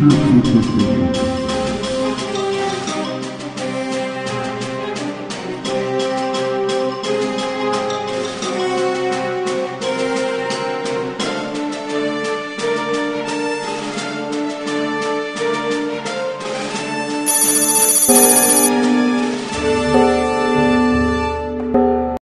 Uhum.